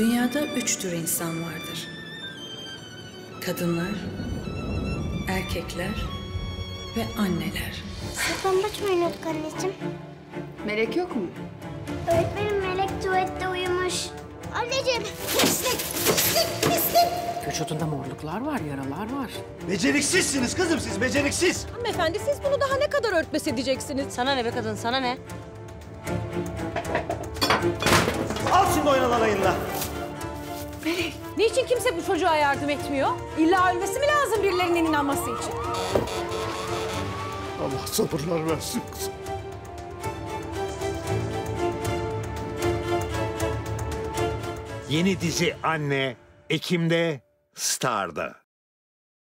Dünyada üç tür insan vardır. Kadınlar, erkekler ve anneler. Saklambaç mı oynuyorduk anneciğim? Melek yok mu? Öğretmenim Melek tuvalette uyumuş. Anneciğim pislik pislik pislik. Vücudunda morluklar var, yaralar var. Beceriksizsiniz kızım siz, beceriksiz. Hanımefendi siz bunu daha ne kadar örtbas edeceksiniz? Sana ne be kadın sana ne? Al şimdi oynan alayınla. Niçin kimse bu çocuğa yardım etmiyor? İlla ölmesi mi lazım birilerinin inanması için? Allah sabırlar versin kızım. Yeni dizi Anne Ekim'de Star'da.